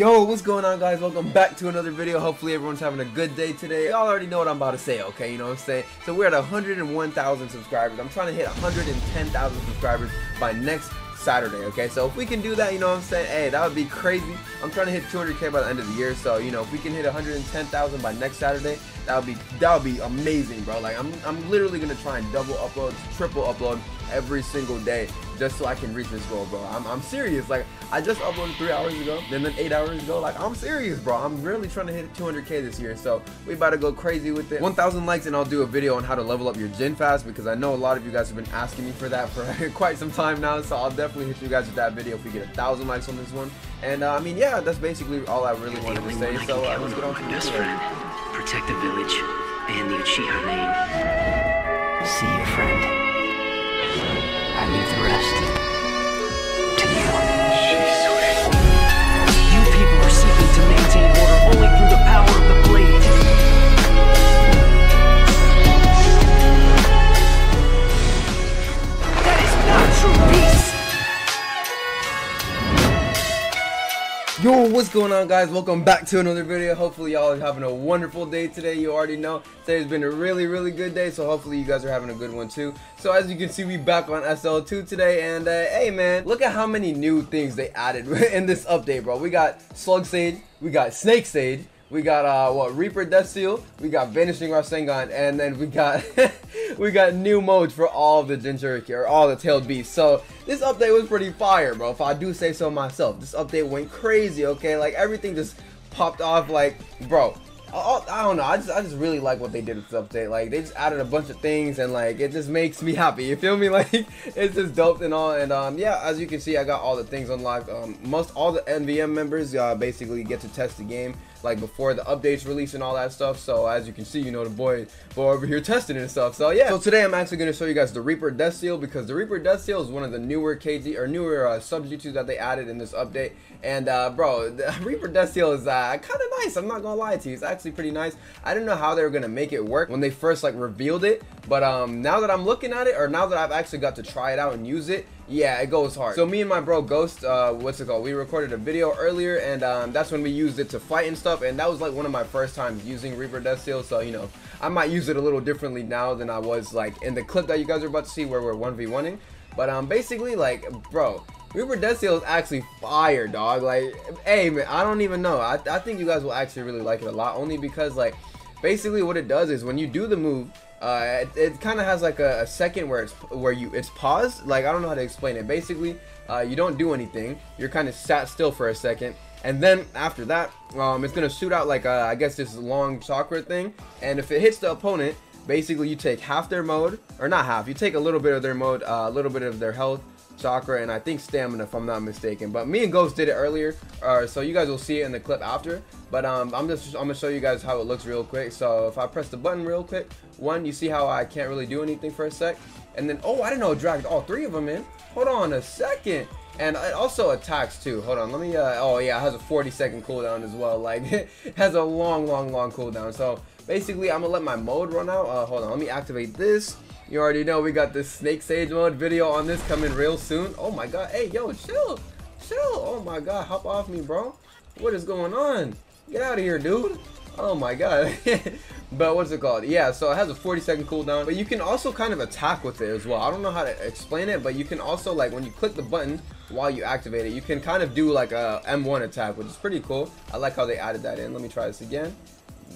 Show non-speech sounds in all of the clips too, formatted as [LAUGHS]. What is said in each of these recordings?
Yo, what's going on guys? Welcome back to another video. Hopefully everyone's having a good day today. Y'all already know what I'm about to say, okay? You know what I'm saying? So we're at 101,000 subscribers. I'm trying to hit 110,000 subscribers by next Saturday, okay? So if we can do that, you know what I'm saying? Hey, that would be crazy. I'm trying to hit 200k by the end of the year. So, you know, if we can hit 110,000 by next Saturday, that would be that would be amazing, bro. Like I'm I'm literally going to try and double upload, triple upload every single day just so I can reach this goal, bro. I'm, I'm serious. Like, I just uploaded three hours ago, and then eight hours ago. Like, I'm serious, bro. I'm really trying to hit 200k this year, so we about to go crazy with it. 1,000 likes, and I'll do a video on how to level up your Gen Fast because I know a lot of you guys have been asking me for that for [LAUGHS] quite some time now. So I'll definitely hit you guys with that video if we get a thousand likes on this one. And uh, I mean, yeah, that's basically all I really wanted to say. So uh, let's get on to the best friend. Protect the village and the Uchiha name. See you, friend. I leave what's going on guys? Welcome back to another video. Hopefully y'all are having a wonderful day today. You already know today's been a really, really good day. So hopefully you guys are having a good one too. So as you can see, we back on SL2 today. And uh, hey man, look at how many new things they added [LAUGHS] in this update, bro. We got Slug Sage, we got Snake Sage, we got uh what Reaper Death Seal, we got Vanishing Rasengan, and then we got [LAUGHS] we got new modes for all the Jinchuriki or all the tailed beasts. So this update was pretty fire, bro. If I do say so myself, this update went crazy. Okay, like everything just popped off. Like, bro, I, I don't know. I just I just really like what they did with this update. Like they just added a bunch of things and like it just makes me [LAUGHS] happy. You feel me? [LAUGHS] Like it's just dope and all. And um yeah, as you can see, I got all the things unlocked. Um most all the NVM members uh, basically get to test the game like before the updates release and all that stuff. So as you can see, you know the boy boy over here [LAUGHS] testing and stuff. So yeah. So today I'm actually gonna show you guys the Reaper Death Seal because the Reaper Death Seal is one of the newer KD or newer uh, subjutsus that they added in this update. And uh, bro, the [LAUGHS] Reaper Death Seal is uh, kind of nice. I'm not gonna lie to you. It's actually pretty nice. I didn't know how they were gonna make it work when they first like revealed it, but um now that I'm looking at it, or now that I've actually got to try it out and use it, yeah, it goes hard. So me and my bro Ghost, uh, what's it called? We recorded a video earlier, and um, that's when we used it to fight and stuff. And that was like one of my first times using Reaper Death Seal. So you know, I might use it a little differently now than I was like in the clip that you guys are about to see where we're one v oneing. But um, basically like, bro. Reaper Death Seal is actually fire, dog. Like, hey, man, I don't even know. I, I think you guys will actually really like it a lot, only because, like, basically what it does is when you do the move, uh, it, it kind of has like a, a, second where it's where you it's paused. Like I don't know how to explain it. Basically, uh, you don't do anything. You're kind of sat still for a second, and then after that, um, it's gonna shoot out like a, I guess this long chakra thing. And if it hits the opponent, basically you take half their mode, or not half. You take a little bit of their mode, uh, a little bit of their health, chakra and I think stamina if I'm not mistaken. But me and Ghost did it earlier uh, so you guys will see it in the clip after. But um, I'm just I'm gonna show you guys how it looks real quick. So if I press the button real quick one you see how I can't really do anything for a sec. And then oh I didn't know it dragged all three of them in. Hold on a second. And it also attacks too. Hold on let me uh, oh yeah it has a 40 second cooldown as well. [LAUGHS] Like it has a long long long cooldown. So basically I'm gonna let my mode run out. Uh, hold on let me activate this you already know we got this Snake Sage mode video on this coming real soon. Oh my god. Hey, yo, chill. Chill. Oh my god. Hop off me, bro. What is going on? Get out of here, dude. Oh my god. [LAUGHS] but what's it called? Yeah, so it has a 40 second cooldown. But you can also kind of attack with it as well. I don't know how to explain it, but you can also, like, when you click the button while you activate it, you can kind of do like a M1 attack, which is pretty cool. I like how they added that in. Let me try this again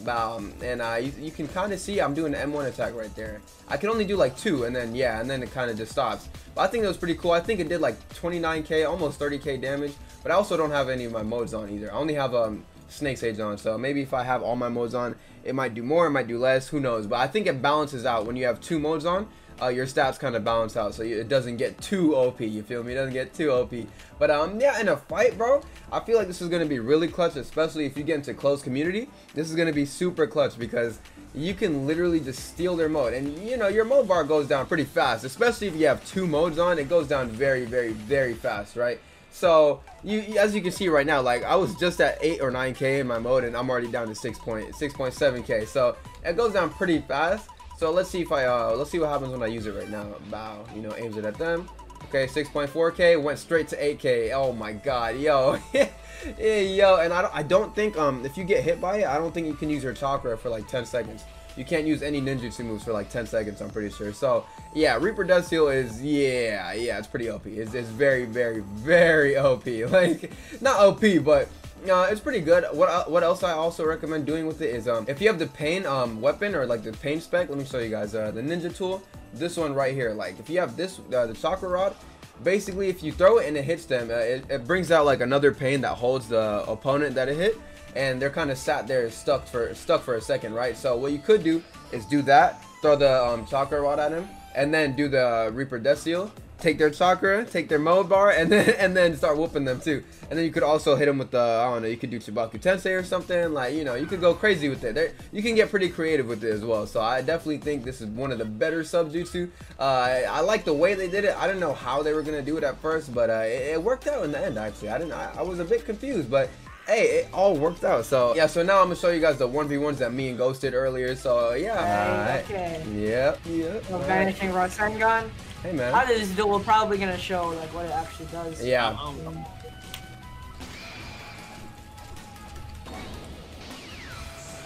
um, and uh, you, you, can kind of see I'm doing an M1 attack right there. I can only do like two, and then yeah, and then it kind of just stops. But I think that was pretty cool. I think it did like 29k, almost 30k damage. But I also don't have any of my modes on either. I only have um, Snake Sage on, so maybe if I have all my modes on, it might do more, it might do less, who knows. But I think it balances out when you have two modes on uh, your stats kind of balance out so it doesn't get too OP. You feel me? It doesn't get too OP. But um, yeah, in a fight, bro, I feel like this is gonna be really clutch, especially if you get into close community. This is gonna be super clutch because you can literally just steal their mode, and you know your mode bar goes down pretty fast, especially if you have two modes on. It goes down very, very, very fast, right? So you, as you can see right now, like I was just at eight or nine k in my mode, and I'm already down to six point six point seven k. So it goes down pretty fast. So let's see if I, uh, let's see what happens when I use it right now. Bow, you know, aims it at them. Okay, 6.4k, went straight to 8k. Oh my god, yo. [LAUGHS] yeah, yo, and I don't, I don't think um if you get hit by it, I don't think you can use your chakra for like 10 seconds. You can't use any ninjutsu moves for like 10 seconds. I'm pretty sure. So yeah, Reaper Death Seal is yeah, yeah, it's pretty OP. It's, it's very, very, very OP. [LAUGHS] Like not OP, but uh, it's pretty good. What uh, what else I also recommend doing with it is um if you have the pain um weapon or like the pain spec. Let me show you guys uh, the ninja tool. This one right here. Like if you have this uh, the chakra rod basically if you throw it and it hits them uh, it, it, brings out like another pain that holds the opponent that it hit and they're kind of sat there stuck for stuck for a second right so what you could do is do that throw the um, chakra rod at him and then do the reaper death seal take their chakra, take their mode bar, and then [LAUGHS] and then start whooping them too. And then you could also hit them with the I don't know, you could do Chibaku Tensei or something. Like you know, you could go crazy with it. There, you can get pretty creative with it as well. So I definitely think this is one of the better subjutsu. Uh, I, I like the way they did it. I didn't know how they were gonna do it at first, but uh, it, it, worked out in the end. Actually, I didn't. I, I was a bit confused, but hey, it all worked out. So yeah, so now I'm gonna show you guys the 1v1s that me and Ghost did earlier. So yeah. Okay. Yep, yep. Vanishing Rasengan. Hey man. How does this do? We're probably gonna show like what it actually does. Yeah. Um,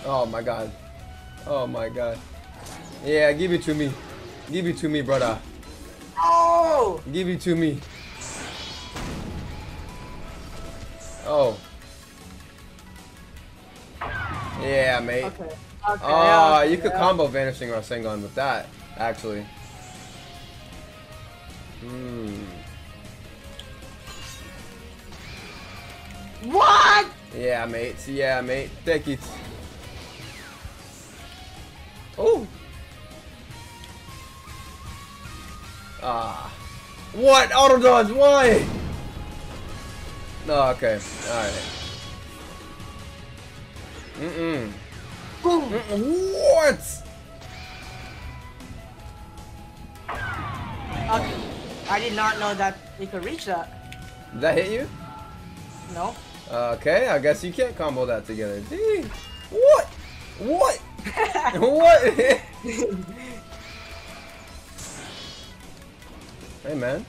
oh my god. Oh my god. Yeah, give it to me. Give it to me, brother. Oh! Give it to me. Oh. Yeah, mate. Okay. okay oh, okay, you could yeah. combo Vanishing Rasengan with that, actually. Hmm. What? Yeah, mate. Yeah, mate. Take it. Oh. Ah. What? Auto dodge? Why? No, okay. Alright. Mm-mm. Boom. What? Okay. I did not know that we could reach that. Did that hit you? No. Okay, I guess you can't combo that together. Dang. What? What? [LAUGHS] what? [LAUGHS] hey, man.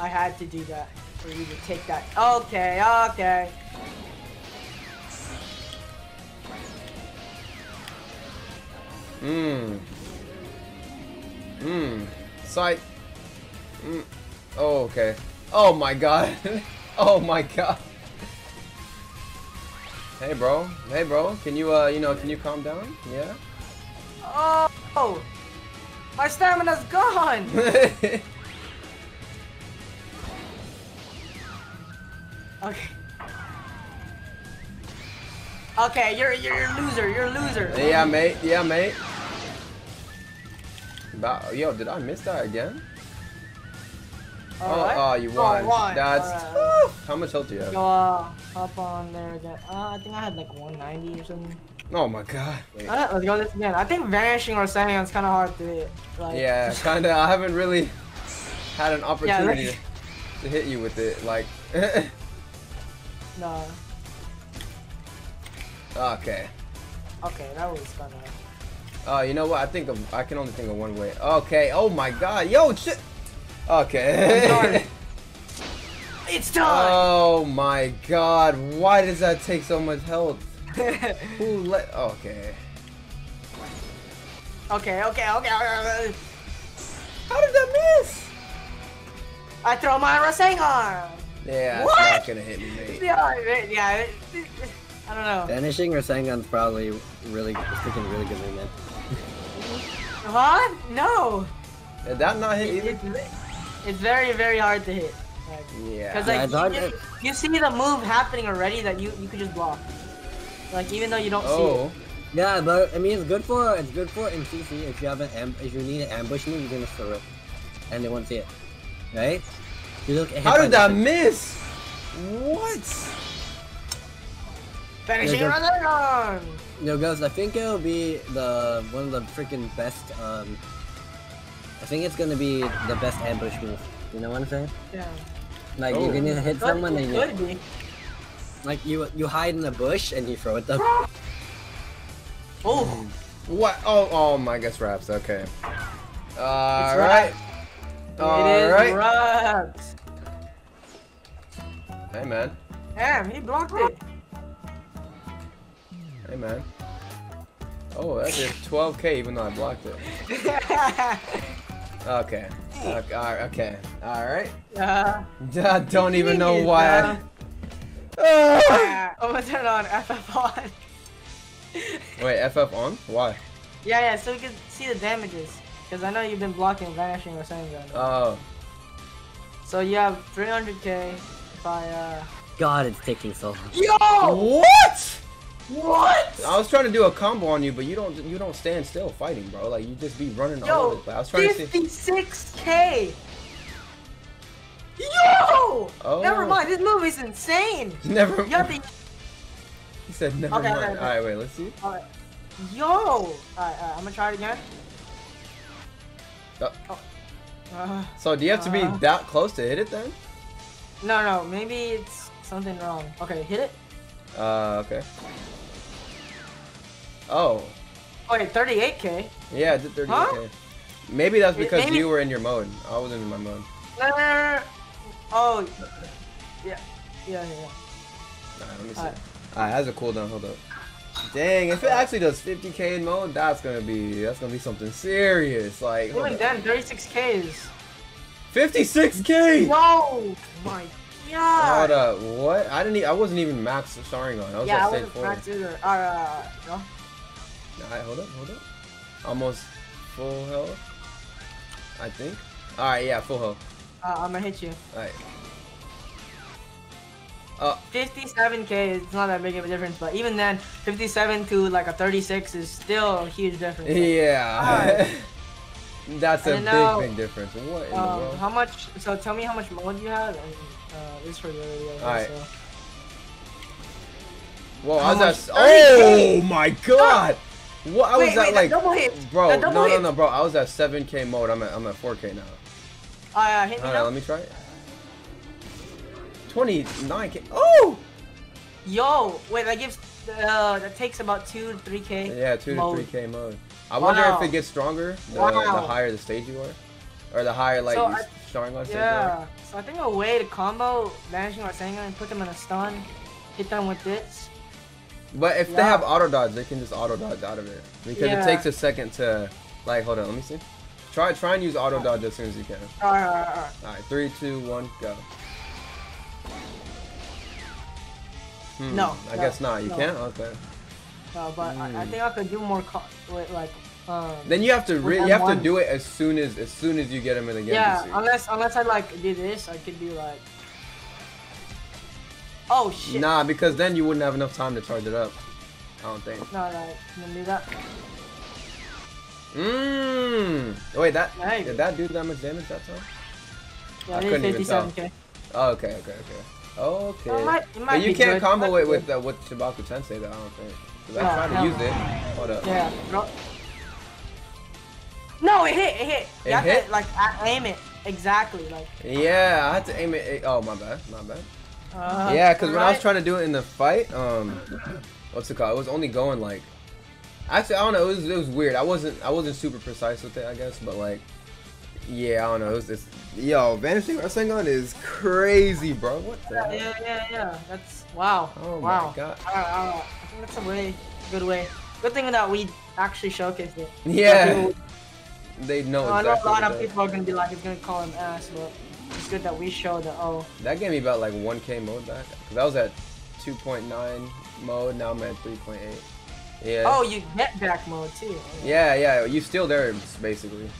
I had to do that for you to take that. Okay, okay. Mmm. Mmm. Sight. Mm. Oh, okay. Oh my god. [LAUGHS] oh my god. Hey, bro. Hey, bro. Can you, uh, you know, can you calm down? Yeah? Oh! My stamina's gone! [LAUGHS] okay. Okay, you're you're a loser. You're a loser. yeah, mate. Yeah, mate. About, yo, did I miss that again? Oh, oh, you Oh, won. won. That's Alright. how much health do you have? Go uh, hop on there again. Uh, I think I had like 190 or something. Oh my god. Let's go this again. I think vanishing Rasengan is kind of hard to hit. Like, Yeah, kinda. I haven't really had an opportunity like- to, hit you with it. Like, [LAUGHS] No. okay. Okay, that was kind of. Oh, you know what? I think of. I can only think of one way. Okay. Oh my god. Yo, shit. Okay. [LAUGHS] It's done. oh my god. Why does that take so much health? [LAUGHS] Who let? Okay. okay, okay, okay, okay. How did that miss? I throw my Rasengan. Yeah, it's What? not gonna hit me, mate. [LAUGHS] Yeah, it- yeah. it- it- I don't know. Vanishing Rasengan's probably really sticking really good movement. What? No. Did that not hit It, either? It's, it's very, very hard to hit. Like, Yeah. Cause Yeah, like it's you, to- you see the move happening already that you you could just block. Like even though you don't Oh. Yeah, but I mean it's good for it's good for in CC if you have an am if you need an ambush move, you can just throw it, and they won't see it, right? You look. How did that miss? What? Finishing Yeah, Rasengan. No, guys, I think it'll be the one of the freaking best. Um, I think it's gonna be the best ambush move. You know what I'm saying? Yeah. Like Oh. you can hit Could, someone it and could you, be. like you you hide in a bush and you throw it them. [LAUGHS] Oh. What? Oh, oh my guess wraps. Okay. All It's right. It All is right. wrapped. Hey man. Damn, he blocked it. Hey man. Oh, that did 12k even though I blocked it. [LAUGHS] Okay. Okay. Alright. Okay. Alright. uh, [LAUGHS] I don't even know why. uh, I... I'm gonna turn on FF on. [LAUGHS] Wait, FF on? Why? yeah, yeah, so we can see the damages. Because I know you've been blocking Vanishing Rasengan. Oh. so you have 300k if I, uh... God, it's taking so long. Yo! What? What? I was trying to do a combo on you, but you don't you don't stand still fighting, bro. Like you just be running all over the place. I was trying to see. 56k! Yo! Oh. Never mind, this movie's insane! [LAUGHS] Never. To... He said never Okay, mind. okay, okay. All right, wait. Let's see. Alright. Yo! Alright, alright, I'm gonna try it again. Uh, Uh, so do you have to be Uh. that close to hit it then? no, no, maybe it's something wrong. Okay, hit it. Uh, okay. Oh, Oh, wait, 38k. yeah, I did 38k. Huh? Maybe that's because maybe- you were in your mode. I wasn't in my mode. No, no, no, no. Oh, yeah, yeah, yeah. yeah. Alright, let me see. Alright. Alright, has a cooldown. Hold up. Dang, if it actually does 50k in mode, that's gonna be that's gonna be something serious. Like Even then, 36k is. 56k. Yo, my god. Hold up, what? I didn't. E I wasn't even max Sharingan. I was yeah, I at stage wasn't max either. Uh, no. Alright, hold up, hold up. Almost full health. I think. Alright, yeah, full health. Uh, I'm gonna hit you. Alright. Uh, 57k is not that big of a difference, but even then, 57 to like a 36 is still a huge difference. [LAUGHS] Yeah. [LAUGHS] That's a big, now, big difference. What in the Um, world? how much? So tell me how much mode you have, uh, this for the video. Alright. So. Whoa, I was at. Oh 30K? my god! What I was Wait, at wait, like, double hit. bro. No, no, no, bro. I was at 7k mode. I'm at, I'm at 4k now. Uh, hit me Alright, now. let me try it. 29k. Oh! Yo, wait, that gives. Uh, that takes about two, to three k. Yeah, 2 to 3k mode. I wonder if it gets stronger the, Wow. the higher the stage you are. Or the higher, like, So I- Sharingan stage you are. Yeah. So I think a way to combo Vanishing Rasengan and put them in a stun, hit them with this. But if they have auto dodge, they can just auto dodge out of it. Because Yeah. it takes a second to, like, hold on, let me see. Try try and use auto dodge as soon as you can. Alright, alright, alright. Alright, three, two, one, go. Hmm, No, I no, guess not. You no. can't? Okay. Uh, but I, I Hmm. think I could do more with like. Um, Then you have to you have to do it as soon as as soon as you get him in the game. yeah, unless unless I like do this, I could do like. Oh shit! Nah, because then you wouldn't have enough time to charge it up. I don't think. No, no, can do that. Mmm. Wait, that Nice. did that do that much damage that time? Yeah, I couldn't even tell. Oh, okay, okay, okay. Okay. It might- it might but you can't good. combo it with uh, with Chibaku Tensei though. I don't think. 'Cause I No, tried to no. use it. Hold up. Yeah. Bro. No, it hit. It hit. You It have hit? to like aim it exactly. Like. Yeah, I had to aim it. Oh, my bad. My bad. Uh, yeah, because when I was trying to do it in the fight, um, what's it called? It was only going like. Actually, I don't know. It was it was weird. I wasn't I wasn't super precise with it, I guess, but like, yeah, I don't know. It was just yo, Vanishing Rasengan is crazy, bro. What the? Yeah, yeah, yeah, yeah. That's wow. Oh my wow. God. Alright, alright. I think that's a way, good way. Good thing that we actually showcased it. Yeah. They know I know a lot of people are gonna be like, it's gonna call him ass, but it's good that we show that. Oh. That gave me about like 1k mode back. Cause I was at 2.9 mode. Now I'm at 3.8. Yeah. oh, you get back mode too. Yeah, yeah. You still there basically.